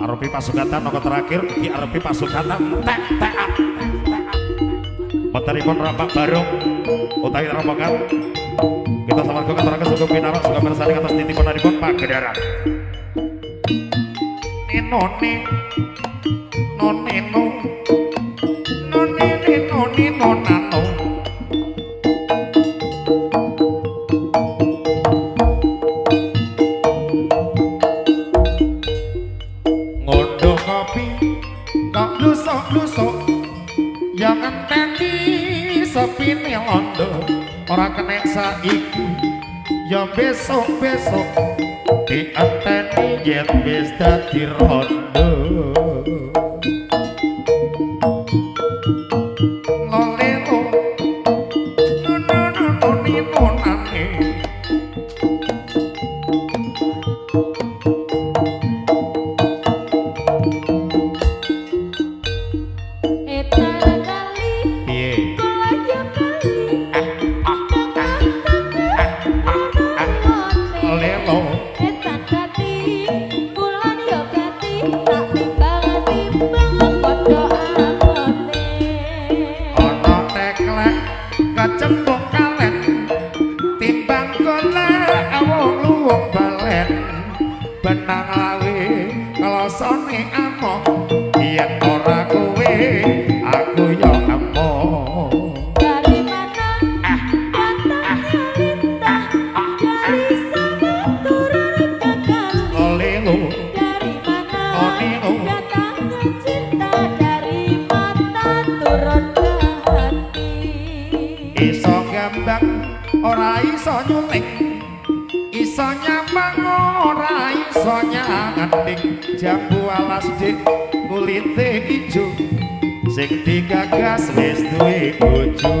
Arepi pasukatan nopo terakhir di arepi pasukatan tek tek pun rampak baru utawi rampokan kita sama ke keterakan suku pinarok suka bersari atas titik penaripun pak gedaran nenone nino anh ta đi dẹp biệt jambu alas dik kulite ijo sing digagas wis duwe bojo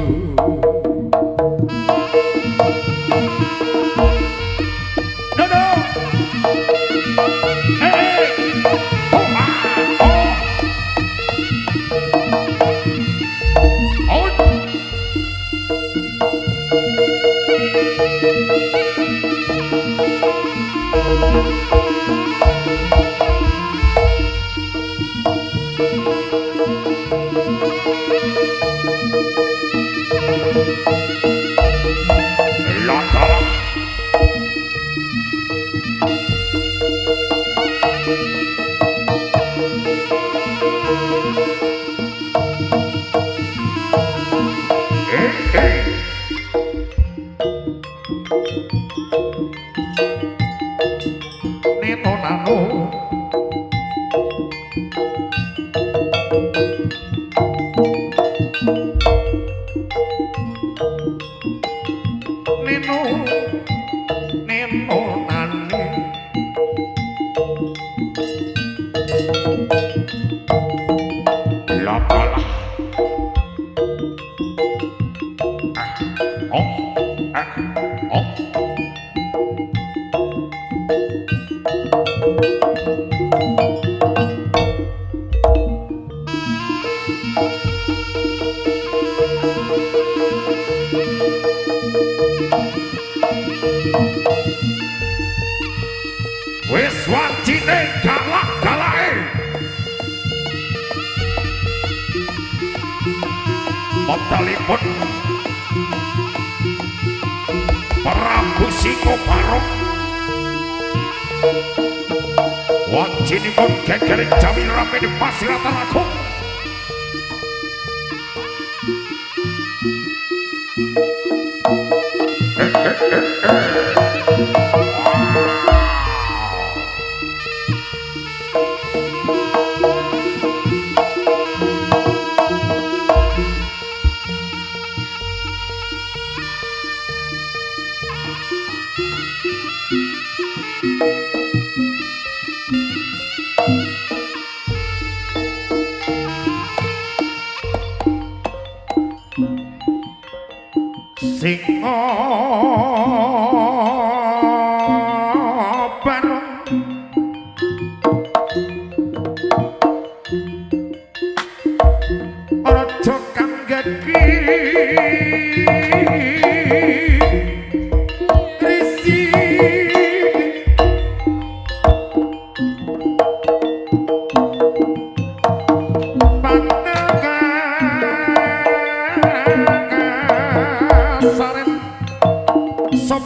ini pun kekerik jamin rapi di pasir rata laku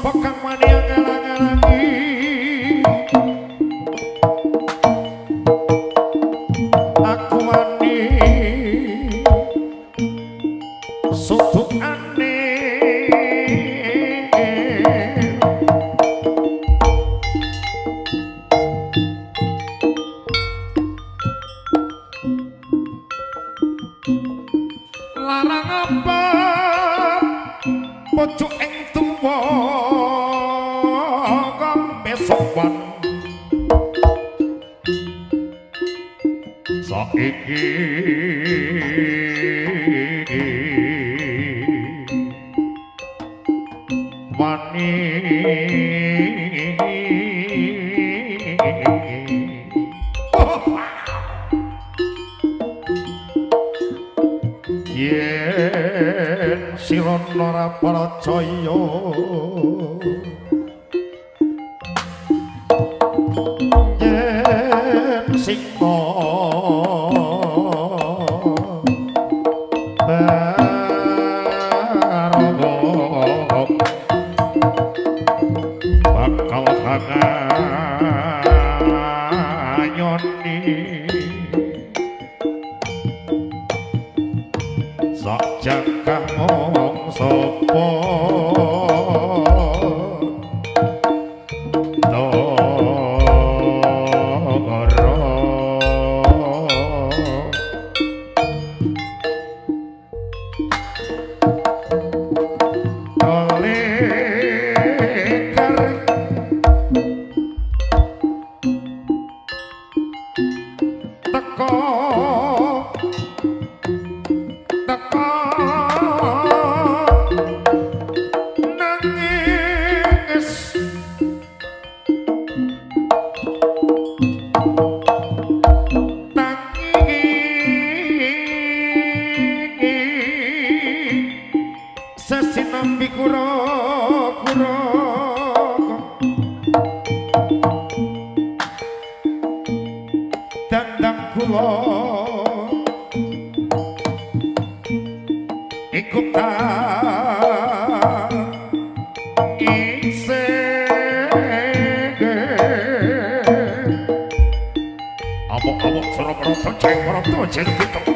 Pokemon siron ora percaya yen sing Abo abo, frop frop, check frop, check, check, check, check.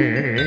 hey, hey, hey.